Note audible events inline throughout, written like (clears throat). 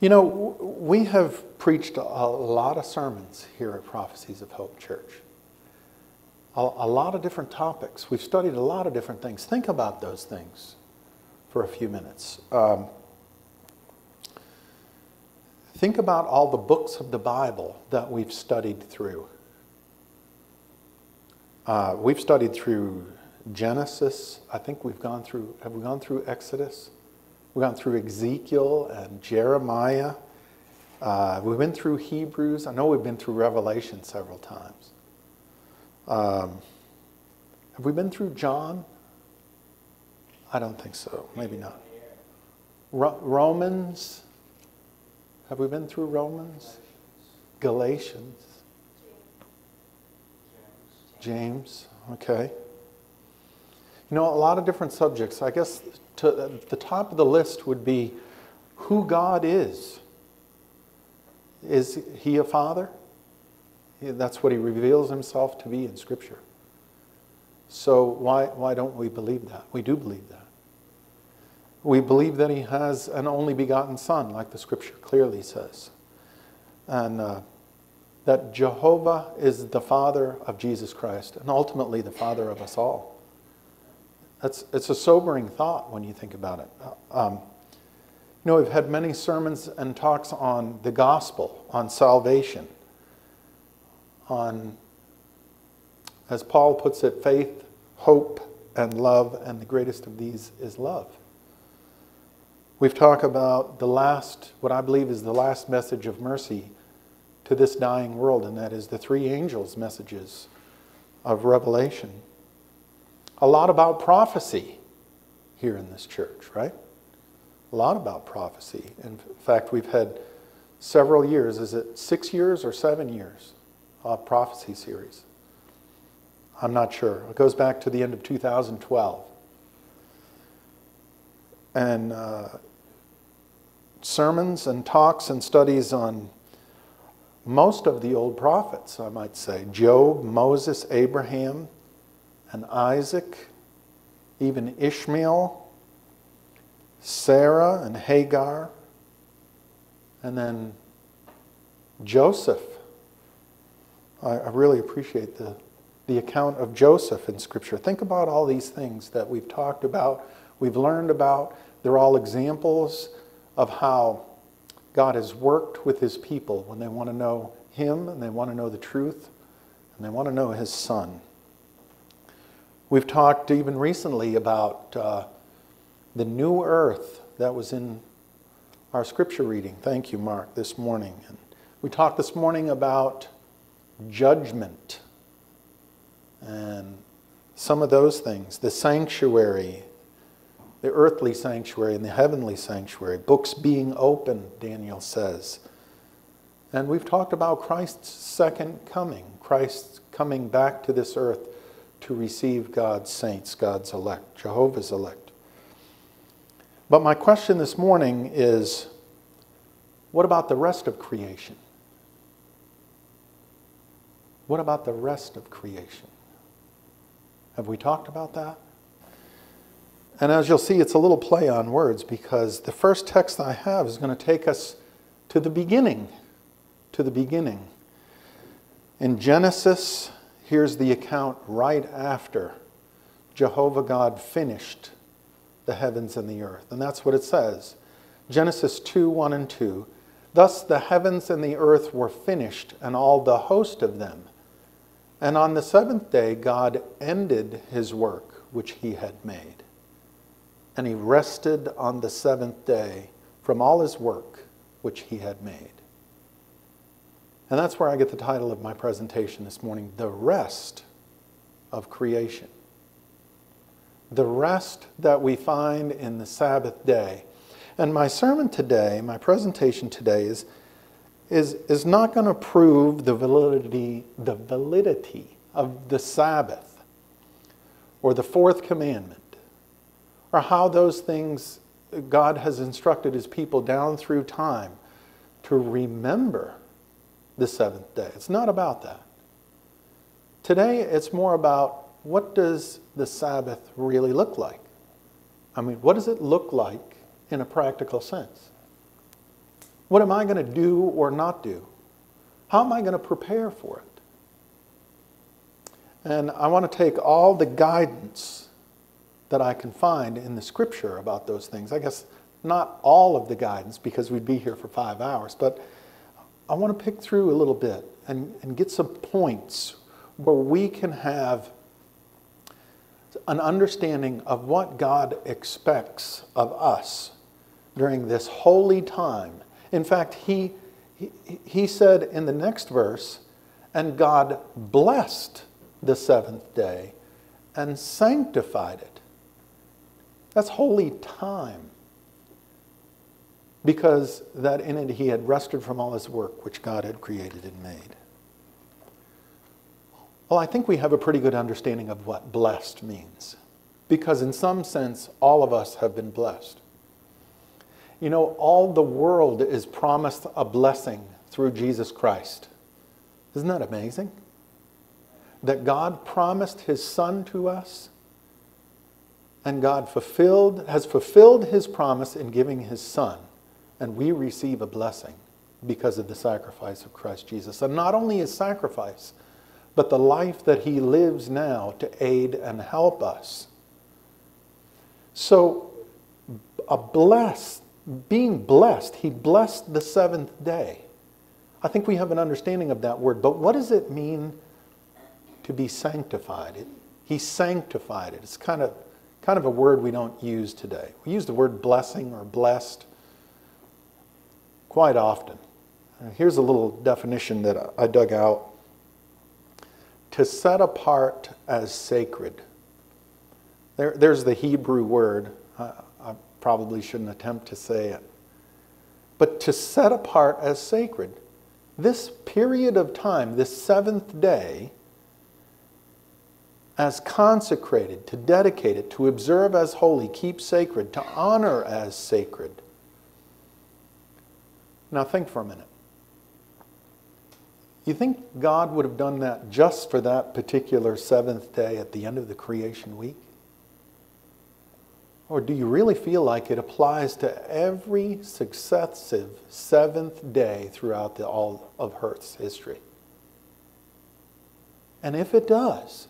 You know, we have preached a lot of sermons here at Prophecies of Hope Church. A, a, lot of different topics. We've studied a lot of different things. Think about those things for a few minutes. Um, think about all the books of the Bible that we've studied through. Uh, we've studied through Genesis. I think we've gone through, have we gone through Exodus? We've gone through Ezekiel and Jeremiah. Uh, we've been through Hebrews. I know we've been through Revelation several times. Um, have we been through John? I don't think so. Maybe not. Ro- Romans. Have we been through Romans? Galatians. James. Okay. You know, a lot of different subjects. I guess to the top of the list would be who God is. Is he a father? That's what he reveals himself to be in Scripture. So why, why don't we believe that? We do believe that. We believe that he has an only begotten Son, like the Scripture clearly says. And uh, that Jehovah is the Father of Jesus Christ and ultimately the Father of us all. That's, it's a sobering thought when you think about it. Um, you know, we've had many sermons and talks on the gospel, on salvation, on, as Paul puts it, faith, hope, and love, and the greatest of these is love. We've talked about the last, what I believe is the last message of mercy to this dying world, and that is the three angels' messages of Revelation a lot about prophecy here in this church, right? A lot about prophecy. In fact, we've had several years, is it six years or seven years, of prophecy series? I'm not sure. It goes back to the end of 2012. And uh, sermons and talks and studies on most of the old prophets, I might say Job, Moses, Abraham, and Isaac, even Ishmael, Sarah and Hagar, and then Joseph. I, I really appreciate the, the account of Joseph in Scripture. Think about all these things that we've talked about, we've learned about. They're all examples of how God has worked with his people when they want to know him and they want to know the truth and they want to know his son. We've talked even recently about uh, the new earth that was in our scripture reading. Thank you, Mark, this morning. And we talked this morning about judgment and some of those things, the sanctuary, the earthly sanctuary and the heavenly sanctuary, books being opened, Daniel says. And we've talked about Christ's second coming, Christ's coming back to this earth to receive God's saints, God's elect, Jehovah's elect. But my question this morning is what about the rest of creation? What about the rest of creation? Have we talked about that? And as you'll see, it's a little play on words because the first text I have is going to take us to the beginning. To the beginning. In Genesis Here's the account right after Jehovah God finished the heavens and the earth. And that's what it says Genesis 2 1 and 2. Thus the heavens and the earth were finished, and all the host of them. And on the seventh day, God ended his work which he had made. And he rested on the seventh day from all his work which he had made. And that's where I get the title of my presentation this morning The Rest of Creation. The rest that we find in the Sabbath day. And my sermon today, my presentation today, is, is, is not going to prove the validity, the validity of the Sabbath or the fourth commandment or how those things God has instructed his people down through time to remember the seventh day. It's not about that. Today, it's more about what does the Sabbath really look like? I mean, what does it look like in a practical sense? What am I going to do or not do? How am I going to prepare for it? And I want to take all the guidance that I can find in the scripture about those things. I guess not all of the guidance because we'd be here for five hours, but I want to pick through a little bit and, and get some points where we can have an understanding of what God expects of us during this holy time. In fact, he, he, he said in the next verse, and God blessed the seventh day and sanctified it. That's holy time. Because that in it he had rested from all his work which God had created and made. Well, I think we have a pretty good understanding of what blessed means. Because in some sense, all of us have been blessed. You know, all the world is promised a blessing through Jesus Christ. Isn't that amazing? that God promised his son to us and God fulfilled has fulfilled his promise in giving his son and we receive a blessing because of the sacrifice of Christ Jesus. And not only his sacrifice, but the life that he lives now to aid and help us. So a blessed being blessed, he blessed the seventh day. I think we have an understanding of that word, but what does it mean to be sanctified. It, he sanctified it. It's kind of, kind of a word we don't use today. We use the word blessing or blessed quite often. Uh, here's a little definition that I dug out to set apart as sacred. There, there's the Hebrew word. I, I probably shouldn't attempt to say it. But to set apart as sacred. This period of time, this seventh day, as consecrated, to dedicate it, to observe as holy, keep sacred, to honor as sacred. Now think for a minute. You think God would have done that just for that particular seventh day at the end of the creation week? Or do you really feel like it applies to every successive seventh day throughout the, all of Earth's history? And if it does,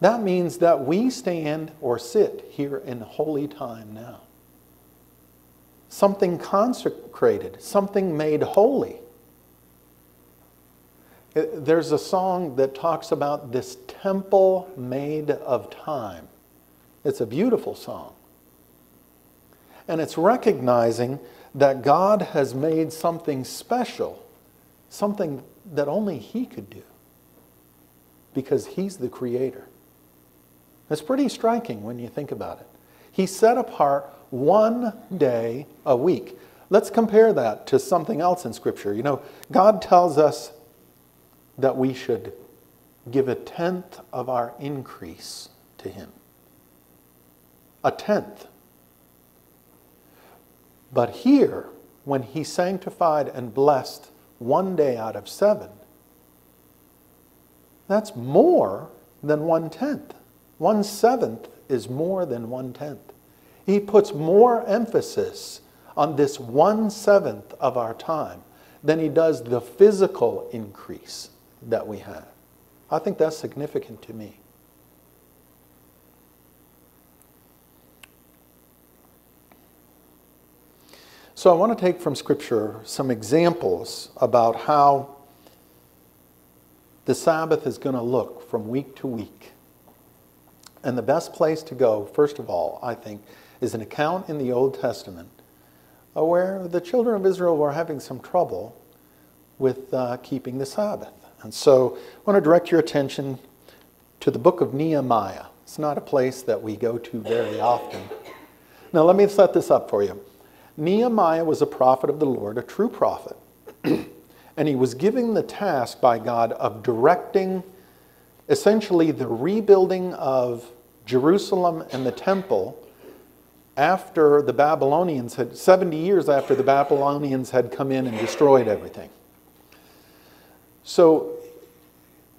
that means that we stand or sit here in holy time now. Something consecrated, something made holy. Uh, there's a song that talks about this temple made of time. It's a beautiful song. And it's recognizing that God has made something special, something that only He could do, because He's the Creator. It's pretty striking when you think about it. He set apart one day a week. Let's compare that to something else in Scripture. You know, God tells us that we should give a tenth of our increase to Him. A tenth. But here, when He sanctified and blessed one day out of seven, that's more than one tenth. One seventh is more than one tenth. He puts more emphasis on this one seventh of our time than he does the physical increase that we have. I think that's significant to me. So I want to take from Scripture some examples about how the Sabbath is going to look from week to week and the best place to go, first of all, I think, is an account in the Old Testament where the children of Israel were having some trouble with uh, keeping the Sabbath. And so I want to direct your attention to the book of Nehemiah. It's not a place that we go to very often. Now, let me set this up for you. Nehemiah was a prophet of the Lord, a true prophet. (clears throat) and he was given the task by God of directing essentially the rebuilding of Jerusalem and the temple after the Babylonians had, 70 years after the Babylonians had come in and destroyed everything. So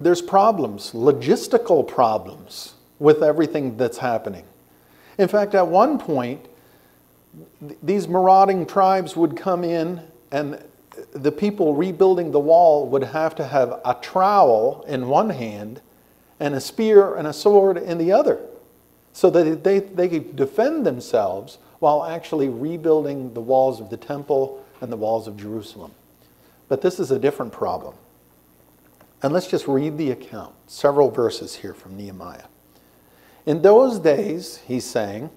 there's problems, logistical problems with everything that's happening. In fact, at one point, these marauding tribes would come in and the people rebuilding the wall would have to have a trowel in one hand and a spear and a sword in the other so that they, they could defend themselves while actually rebuilding the walls of the temple and the walls of Jerusalem. But this is a different problem. And let's just read the account, several verses here from Nehemiah. In those days, he's saying,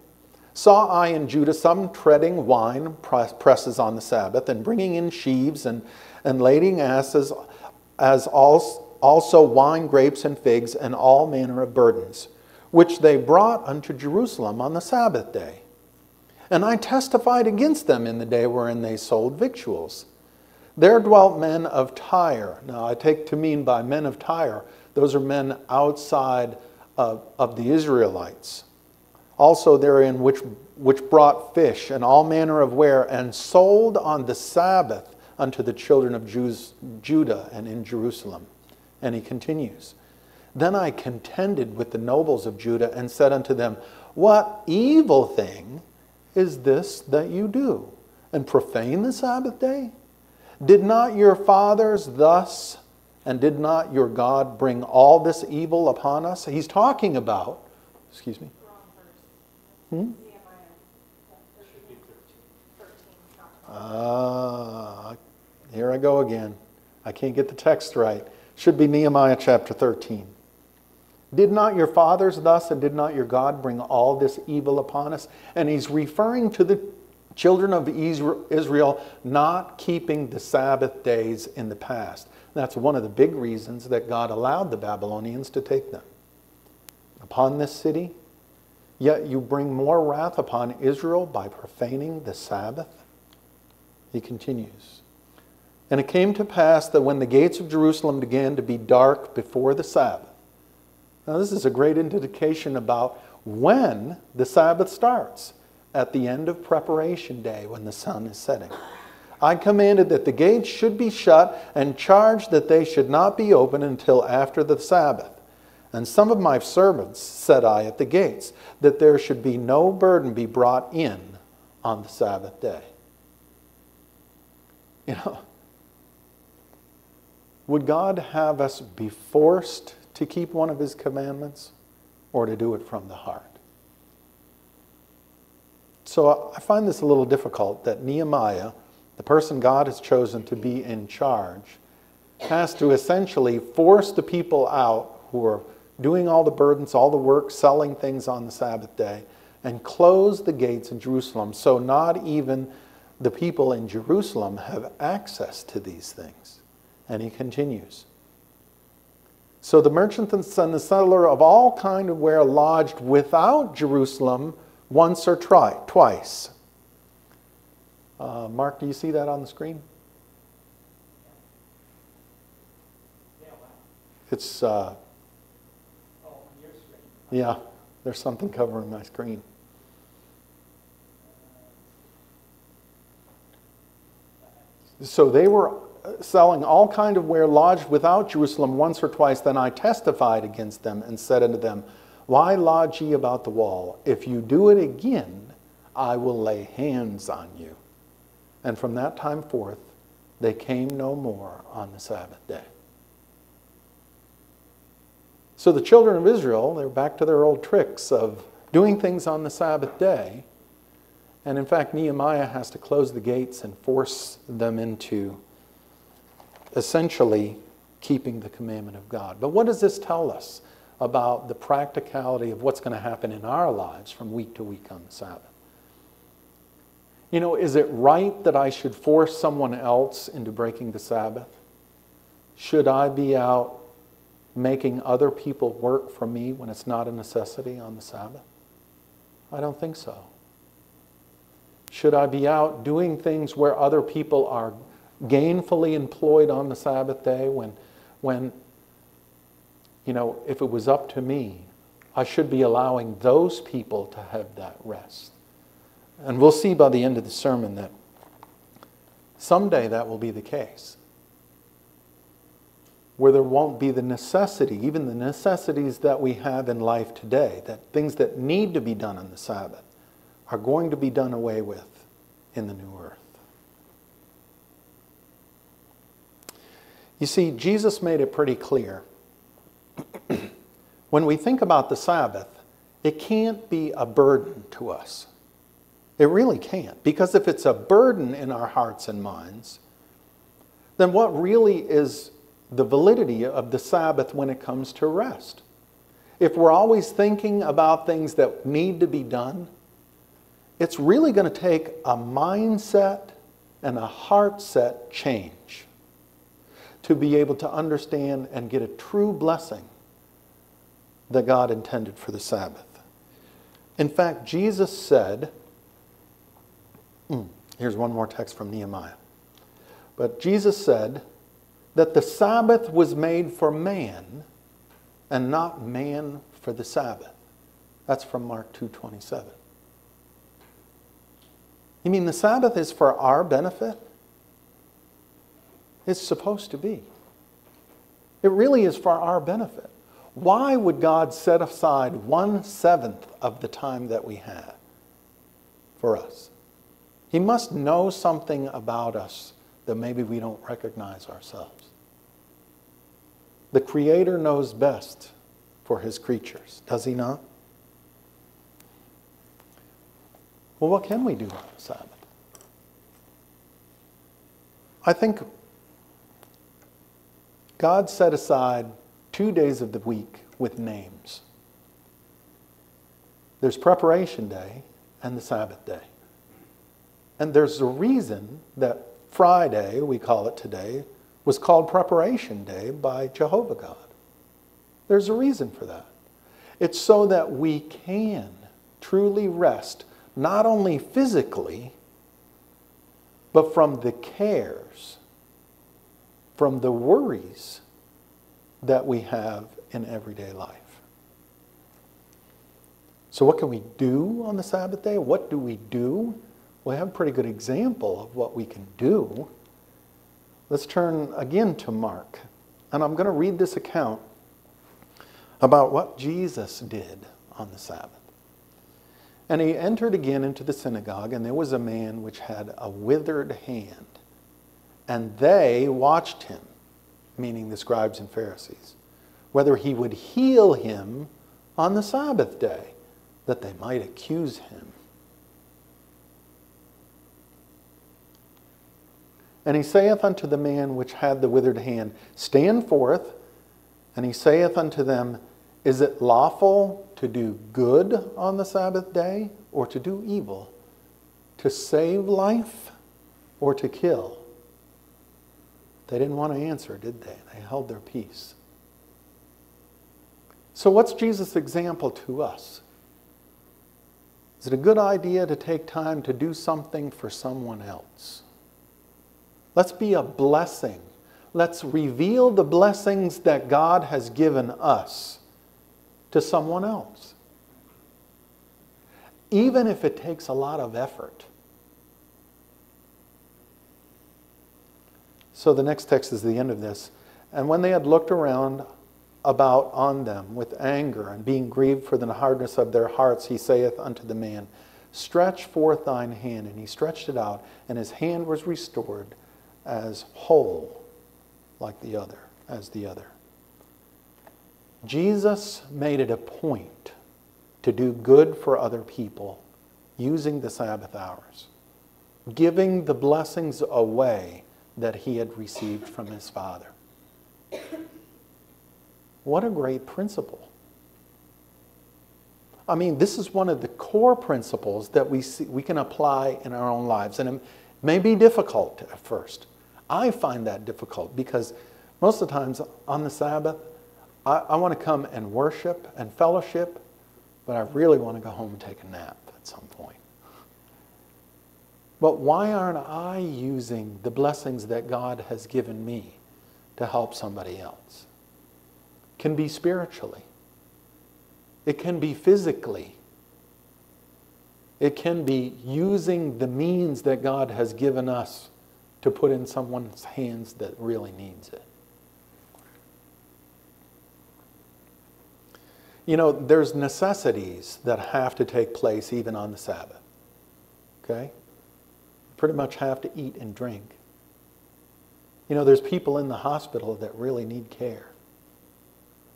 saw I in Judah some treading wine presses on the Sabbath, and bringing in sheaves, and, and lading asses, as also wine, grapes, and figs, and all manner of burdens, which they brought unto Jerusalem on the Sabbath day. And I testified against them in the day wherein they sold victuals. There dwelt men of Tyre. Now, I take to mean by men of Tyre, those are men outside of, of the Israelites. Also, therein which, which brought fish and all manner of ware, and sold on the Sabbath unto the children of Jews, Judah and in Jerusalem. And he continues Then I contended with the nobles of Judah and said unto them, What evil thing is this that you do, and profane the Sabbath day? Did not your fathers thus, and did not your God bring all this evil upon us? He's talking about, excuse me. Hmm? Ah, here I go again. I can't get the text right. Should be Nehemiah chapter 13. Did not your fathers thus, and did not your God bring all this evil upon us? And he's referring to the children of Israel not keeping the Sabbath days in the past. That's one of the big reasons that God allowed the Babylonians to take them. Upon this city, yet you bring more wrath upon Israel by profaning the Sabbath. He continues. And it came to pass that when the gates of Jerusalem began to be dark before the Sabbath, now this is a great indication about when the Sabbath starts at the end of preparation day when the sun is setting. I commanded that the gates should be shut and charged that they should not be open until after the Sabbath. And some of my servants said I at the gates, that there should be no burden be brought in on the Sabbath day. You know, would God have us be forced to keep one of his commandments or to do it from the heart? So uh, I find this a little difficult that Nehemiah, the person God has chosen to be in charge, has to essentially force the people out who are doing all the burdens, all the work, selling things on the Sabbath day, and close the gates in Jerusalem so not even the people in Jerusalem have access to these things. And he continues. So the merchant and the settler of all kind of ware lodged without Jerusalem once or twice. Uh, Mark, do you see that on the screen? It's, uh, yeah, there's something covering my screen. So they were selling all kind of ware lodged without Jerusalem once or twice. Then I testified against them and said unto them, why lodge ye about the wall? If you do it again, I will lay hands on you. And from that time forth, they came no more on the Sabbath day. So the children of Israel, they're back to their old tricks of doing things on the Sabbath day. And in fact, Nehemiah has to close the gates and force them into essentially keeping the commandment of God. But what does this tell us? about the practicality of what's going to happen in our lives from week to week on the Sabbath. You know, is it right that I should force someone else into breaking the Sabbath? Should I be out making other people work for me when it's not a necessity on the Sabbath? I don't think so. Should I be out doing things where other people are gainfully employed on the Sabbath day when, when you know, if it was up to me, I should be allowing those people to have that rest. And we'll see by the end of the sermon that someday that will be the case. Where there won't be the necessity, even the necessities that we have in life today, that things that need to be done on the Sabbath are going to be done away with in the new earth. You see, Jesus made it pretty clear. (clears throat) when we think about the Sabbath, it can't be a burden to us. It really can't. Because if it's a burden in our hearts and minds, then what really is the validity of the Sabbath when it comes to rest? If we're always thinking about things that need to be done, it's really going to take a mindset and a heart set change to be able to understand and get a true blessing that God intended for the Sabbath. In fact, Jesus said, hmm, here's one more text from Nehemiah. But Jesus said that the Sabbath was made for man and not man for the Sabbath. That's from Mark 2:27. You mean the Sabbath is for our benefit? It's supposed to be. It really is for our benefit. Why would God set aside one seventh of the time that we have for us? He must know something about us that maybe we don't recognize ourselves. The Creator knows best for His creatures, does He not? Well, what can we do on the Sabbath? I think God set aside two days of the week with names. There's preparation day and the Sabbath day. And there's a reason that Friday, we call it today, was called preparation day by Jehovah God. There's a reason for that. It's so that we can truly rest, not only physically, but from the cares, from the worries that we have in everyday life. So, what can we do on the Sabbath day? What do we do? We have a pretty good example of what we can do. Let's turn again to Mark. And I'm going to read this account about what Jesus did on the Sabbath. And he entered again into the synagogue, and there was a man which had a withered hand. And they watched him, meaning the scribes and Pharisees whether he would heal him on the Sabbath day, that they might accuse him. And he saith unto the man which had the withered hand, Stand forth. And he saith unto them, Is it lawful to do good on the Sabbath day, or to do evil? To save life, or to kill? They didn't want to answer, did they? They held their peace. So, what's Jesus' example to us? Is it a good idea to take time to do something for someone else? Let's be a blessing. Let's reveal the blessings that God has given us to someone else. Even if it takes a lot of effort. So the next text is the end of this. And when they had looked around about on them with anger, and being grieved for the hardness of their hearts, he saith unto the man, Stretch forth thine hand. And he stretched it out, and his hand was restored as whole, like the other, as the other. Jesus made it a point to do good for other people using the Sabbath hours, giving the blessings away that he had received from his Father. What a great principle. I mean, this is one of the core principles that we, see, we can apply in our own lives. And it may be difficult at first. I find that difficult because most of the times on the Sabbath, I, I want to come and worship and fellowship, but I really want to go home and take a nap at some point. But why aren't I using the blessings that God has given me to help somebody else? can be spiritually, it can be physically, it can be using the means that God has given us to put in someone's hands that really needs it. You know, there's necessities that have to take place even on the Sabbath. Okay? Pretty much have to eat and drink. You know, there's people in the hospital that really need care.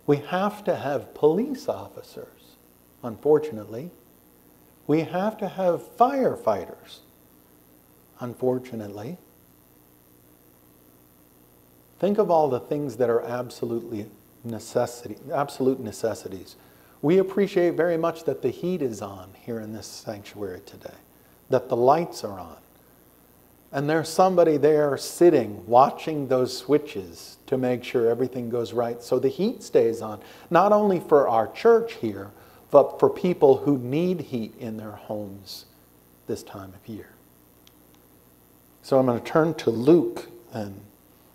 We have to have police officers, unfortunately. We have to have firefighters, unfortunately. Think of all the things that are absolutely necessity, absolute necessities. We appreciate very much that the heat is on here in this sanctuary today, that the lights are on. And there's somebody there sitting, watching those switches to make sure everything goes right so the heat stays on, not only for our church here, but for people who need heat in their homes this time of year. So I'm going to turn to Luke and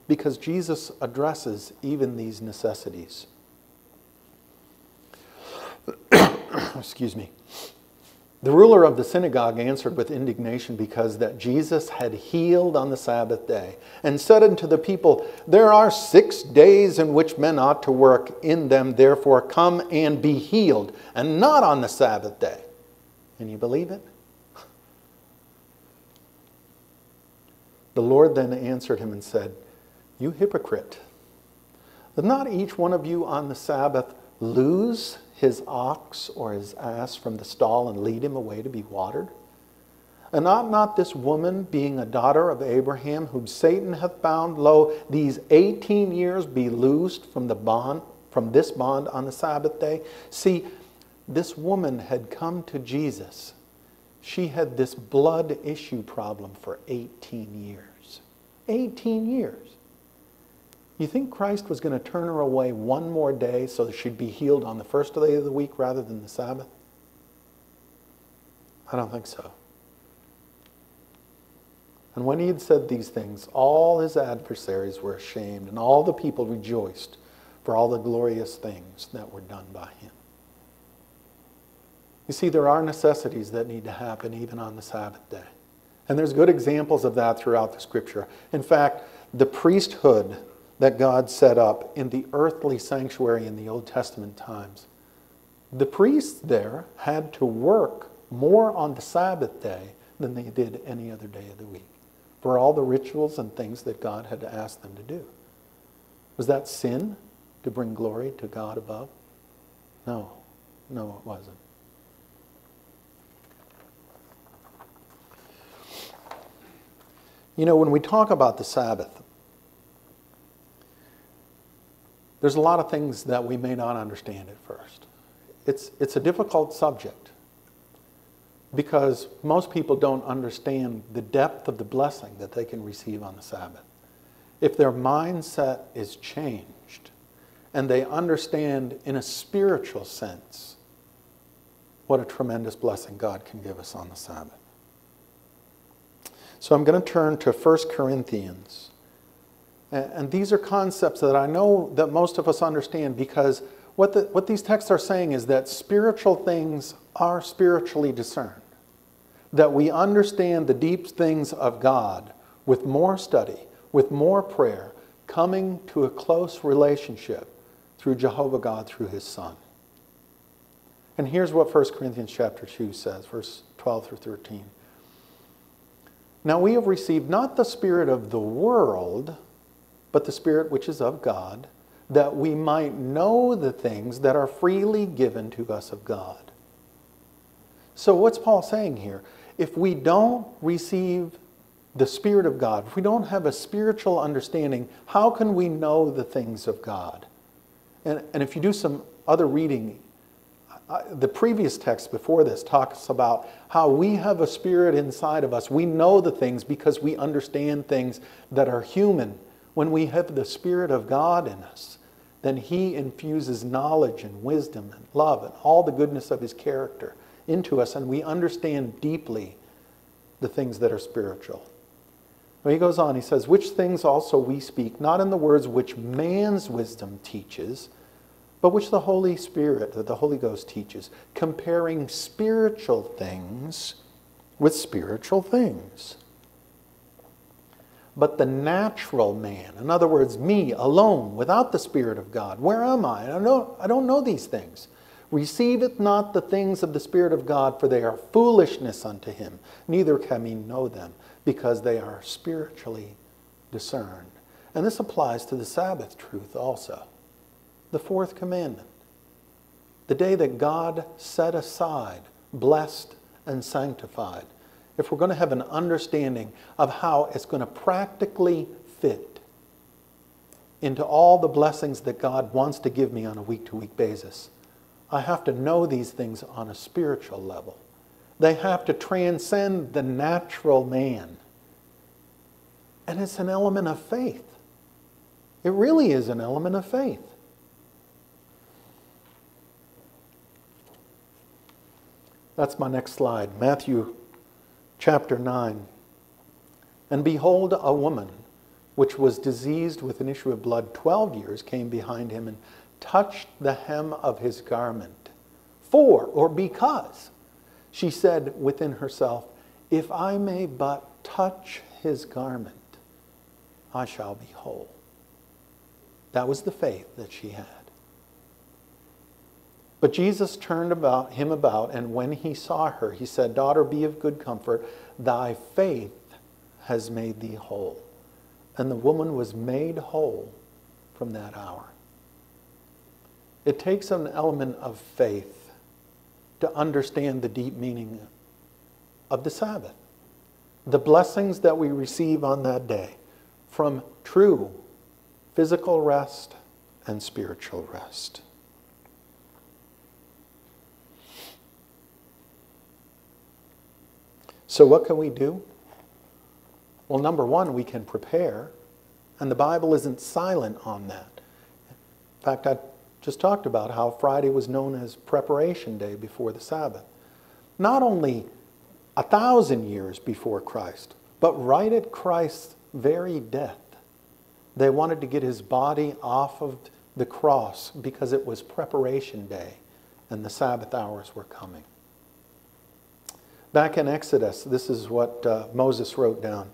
because Jesus addresses even these necessities. (coughs) Excuse me. The ruler of the synagogue answered with indignation because that Jesus had healed on the Sabbath day and said unto the people, There are six days in which men ought to work, in them therefore come and be healed, and not on the Sabbath day. Can you believe it? The Lord then answered him and said, You hypocrite, does not each one of you on the Sabbath lose his ox or his ass from the stall and lead him away to be watered? And ought not this woman, being a daughter of Abraham, whom Satan hath bound, lo, these eighteen years be loosed from the bond, from this bond on the Sabbath day? See, this woman had come to Jesus. She had this blood issue problem for 18 years. 18 years. You think Christ was going to turn her away one more day so that she'd be healed on the first day of the week rather than the Sabbath? I don't think so. And when he had said these things, all his adversaries were ashamed, and all the people rejoiced for all the glorious things that were done by him. You see, there are necessities that need to happen even on the Sabbath day. And there's good examples of that throughout the scripture. In fact, the priesthood that God set up in the earthly sanctuary in the Old Testament times. The priests there had to work more on the Sabbath day than they did any other day of the week for all the rituals and things that God had asked them to do. Was that sin to bring glory to God above? No, no, it wasn't. You know, when we talk about the Sabbath, there's a lot of things that we may not understand at first. It's, it's a difficult subject because most people don't understand the depth of the blessing that they can receive on the Sabbath. If their mindset is changed and they understand in a spiritual sense what a tremendous blessing God can give us on the Sabbath. So I'm going to turn to 1 Corinthians and these are concepts that I know that most of us understand because what, the, what these texts are saying is that spiritual things are spiritually discerned. That we understand the deep things of God with more study, with more prayer, coming to a close relationship through Jehovah God, through his Son. And here's what 1 Corinthians chapter 2 says, verse 12 through 13. Now we have received not the spirit of the world, but the Spirit which is of God, that we might know the things that are freely given to us of God. So, what's Paul saying here? If we don't receive the Spirit of God, if we don't have a spiritual understanding, how can we know the things of God? And, and if you do some other reading, the previous text before this talks about how we have a spirit inside of us. We know the things because we understand things that are human when we have the Spirit of God in us, then He infuses knowledge and wisdom and love and all the goodness of His character into us, and we understand deeply the things that are spiritual. Well, he goes on, he says, Which things also we speak, not in the words which man's wisdom teaches, but which the Holy Spirit, that the Holy Ghost teaches, comparing spiritual things with spiritual things. But the natural man, in other words, me alone, without the Spirit of God, where am I? I don't know, I don't know these things. Receiveth not the things of the Spirit of God, for they are foolishness unto him. Neither can he know them, because they are spiritually discerned. And this applies to the Sabbath truth also. The fourth commandment. The day that God set aside, blessed, and sanctified. If we're going to have an understanding of how it's going to practically fit into all the blessings that God wants to give me on a week to week basis, I have to know these things on a spiritual level. They have to transcend the natural man. And it's an element of faith. It really is an element of faith. That's my next slide. Matthew chapter 9. And behold, a woman which was diseased with an issue of blood 12 years came behind him and touched the hem of his garment. For, or because, she said within herself, If I may but touch his garment, I shall be whole. That was the faith that she had. But Jesus turned about him about, and when he saw her, he said, Daughter, be of good comfort. Thy faith has made thee whole. And the woman was made whole from that hour. It takes an element of faith to understand the deep meaning of the Sabbath. The blessings that we receive on that day from true physical rest and spiritual rest. So, what can we do? Well, number one, we can prepare, and the Bible isn't silent on that. In fact, I just talked about how Friday was known as preparation day before the Sabbath. Not only a thousand years before Christ, but right at Christ's very death, they wanted to get his body off of the cross because it was preparation day and the Sabbath hours were coming. Back in Exodus, this is what uh, Moses wrote down.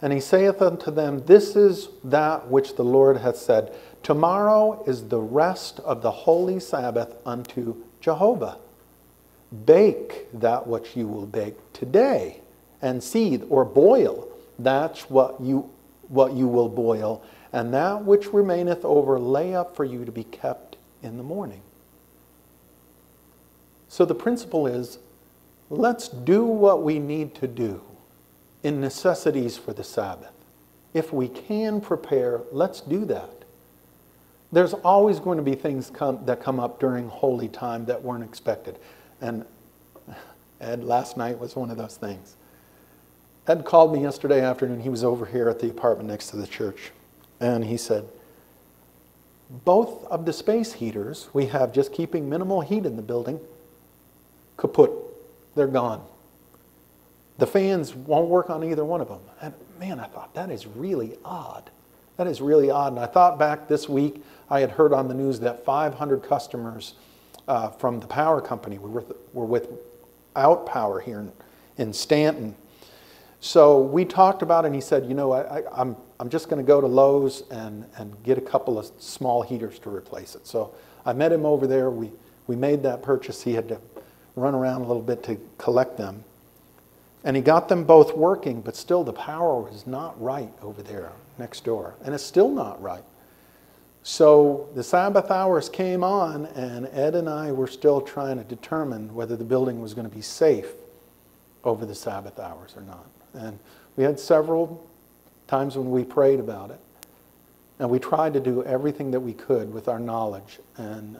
And he saith unto them, This is that which the Lord hath said. Tomorrow is the rest of the holy Sabbath unto Jehovah. Bake that which you will bake today, and seethe or boil that's what you, what you will boil, and that which remaineth over lay up for you to be kept in the morning. So the principle is let's do what we need to do in necessities for the Sabbath. If we can prepare, let's do that. There's always going to be things come, that come up during holy time that weren't expected. And Ed, last night was one of those things. Ed called me yesterday afternoon. He was over here at the apartment next to the church. And he said, both of the space heaters we have just keeping minimal heat in the building kaput they're gone. The fans won't work on either one of them. And man, I thought that is really odd. That is really odd. And I thought back this week, I had heard on the news that 500 customers uh, from the power company were, with, were without power here in, in Stanton. So we talked about it, and he said, You know, I, I, I'm, I'm just going to go to Lowe's and, and get a couple of small heaters to replace it. So I met him over there. We, we made that purchase. He had to run around a little bit to collect them. And he got them both working, but still the power was not right over there next door. And it's still not right. So the Sabbath hours came on, and Ed and I were still trying to determine whether the building was going to be safe over the Sabbath hours or not. And we had several times when we prayed about it. And we tried to do everything that we could with our knowledge. And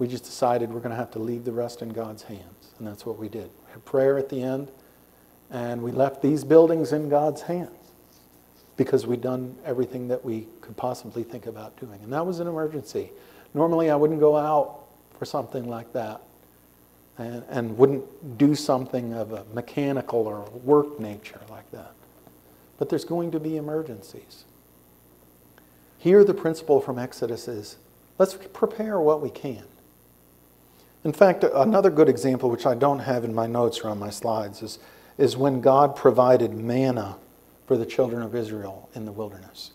we just decided we're going to have to leave the rest in God's hands. And that's what we did. We had prayer at the end, and we left these buildings in God's hands because we'd done everything that we could possibly think about doing. And that was an emergency. Normally, I wouldn't go out for something like that and, and wouldn't do something of a mechanical or work nature like that. But there's going to be emergencies. Here, the principle from Exodus is let's prepare what we can. In fact, another good example, which I don't have in my notes or on my slides, is, is when God provided manna for the children of Israel in the wilderness.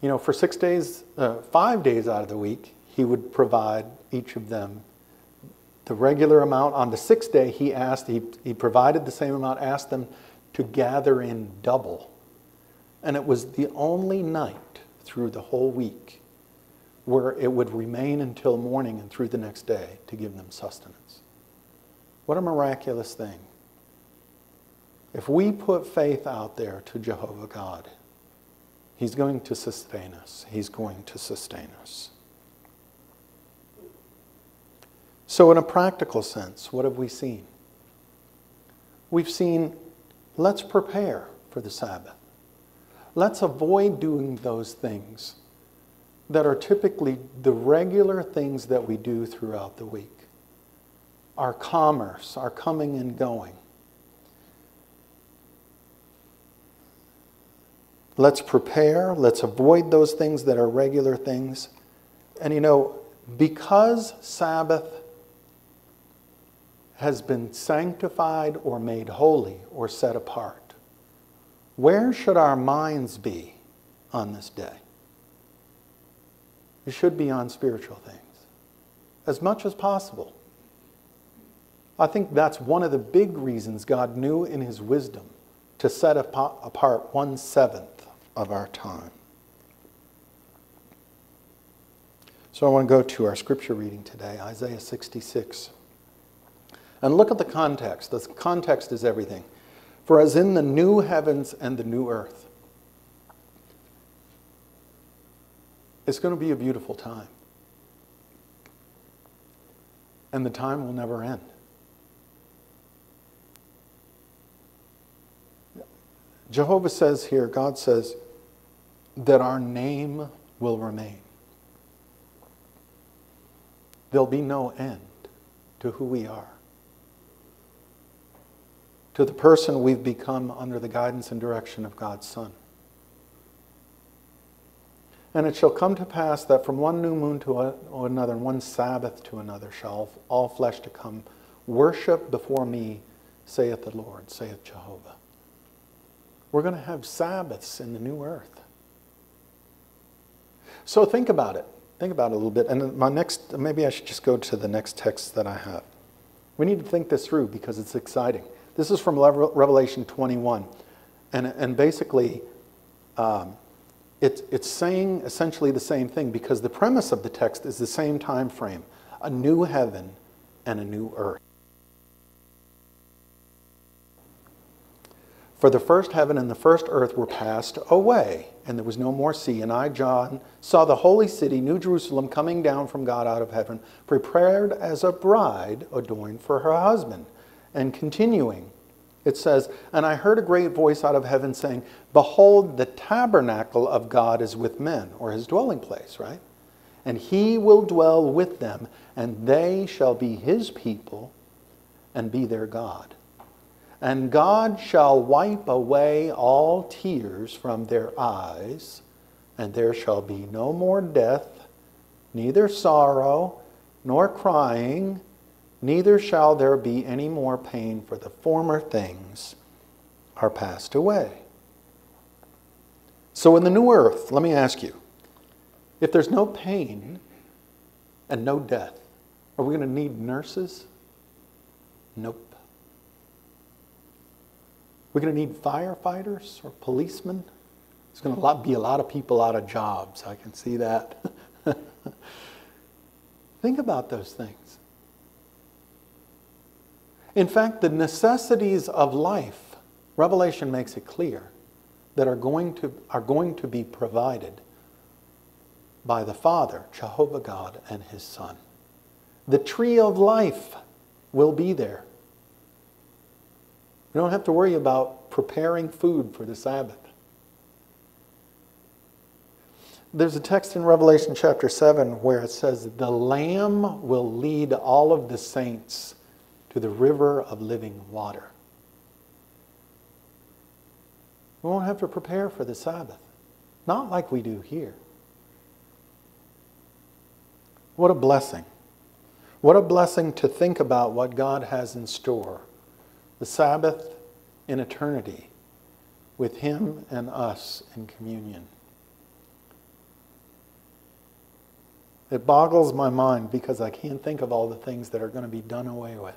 You know, for six days, uh, five days out of the week, He would provide each of them the regular amount. On the sixth day, He asked, He, he provided the same amount, asked them to gather in double. And it was the only night through the whole week where it would remain until morning and through the next day to give them sustenance. What a miraculous thing. If we put faith out there to Jehovah God, He's going to sustain us. He's going to sustain us. So, in a practical sense, what have we seen? We've seen let's prepare for the Sabbath. Let's avoid doing those things that are typically the regular things that we do throughout the week our commerce, our coming and going. Let's prepare. Let's avoid those things that are regular things. And you know, because Sabbath has been sanctified or made holy or set apart, where should our minds be on this day? It should be on spiritual things as much as possible. I think that's one of the big reasons God knew in His wisdom to set apart one seventh of our time. So I want to go to our scripture reading today, Isaiah 66. And look at the context. The context is everything. For as in the new heavens and the new earth, it's going to be a beautiful time. And the time will never end. Jehovah says here, God says, that our name will remain. There'll be no end to who we are, to the person we've become under the guidance and direction of God's Son. And it shall come to pass that from one new moon to another, and one Sabbath to another, shall all flesh to come worship before me, saith the Lord, saith Jehovah. We're going to have Sabbaths in the new earth. So think about it. Think about it a little bit. And my next, maybe I should just go to the next text that I have. We need to think this through because it's exciting. This is from Revelation 21. And, and basically, um, it, it's saying essentially the same thing because the premise of the text is the same time frame a new heaven and a new earth. For the first heaven and the first earth were passed away, and there was no more sea. And I, John, saw the holy city, New Jerusalem, coming down from God out of heaven, prepared as a bride adorned for her husband. And continuing, it says, And I heard a great voice out of heaven saying, Behold, the tabernacle of God is with men, or his dwelling place, right? And he will dwell with them, and they shall be his people and be their God. And God shall wipe away all tears from their eyes, and there shall be no more death, neither sorrow, nor crying, neither shall there be any more pain, for the former things are passed away. So, in the new earth, let me ask you if there's no pain and no death, are we going to need nurses? Nope. We're going to need firefighters or policemen. There's going to be a lot of people out of jobs. I can see that. (laughs) Think about those things. In fact, the necessities of life, Revelation makes it clear, that are going to, are going to be provided by the Father, Jehovah God, and His Son. The tree of life will be there. We don't have to worry about preparing food for the Sabbath. There's a text in Revelation chapter 7 where it says, The Lamb will lead all of the saints the river of living water. We won't have to prepare for the Sabbath. Not like we do here. What a blessing. What a blessing to think about what God has in store the Sabbath in eternity with Him and us in communion. It boggles my mind because I can't think of all the things that are going to be done away with,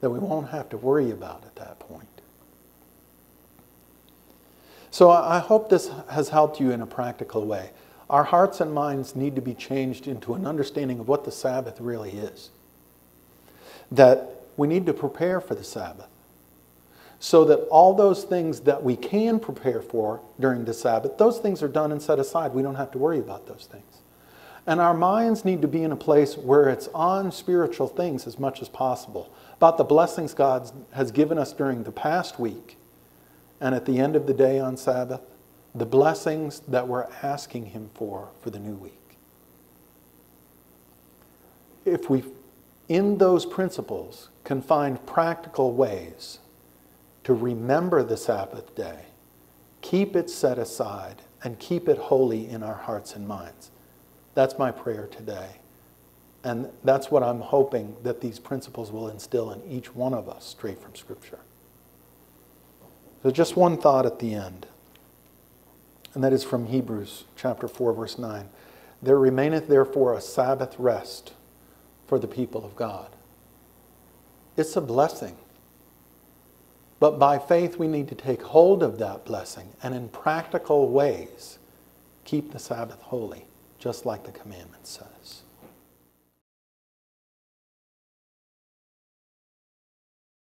that we won't have to worry about at that point. So I hope this has helped you in a practical way. Our hearts and minds need to be changed into an understanding of what the Sabbath really is. That we need to prepare for the Sabbath so that all those things that we can prepare for during the Sabbath, those things are done and set aside. We don't have to worry about those things. And our minds need to be in a place where it's on spiritual things as much as possible, about the blessings God has given us during the past week, and at the end of the day on Sabbath, the blessings that we're asking Him for for the new week. If we, in those principles, can find practical ways to remember the Sabbath day, keep it set aside, and keep it holy in our hearts and minds. That's my prayer today. And that's what I'm hoping that these principles will instill in each one of us straight from Scripture. So, just one thought at the end, and that is from Hebrews chapter 4, verse 9. There remaineth therefore a Sabbath rest for the people of God. It's a blessing. But by faith, we need to take hold of that blessing and in practical ways keep the Sabbath holy, just like the commandment says.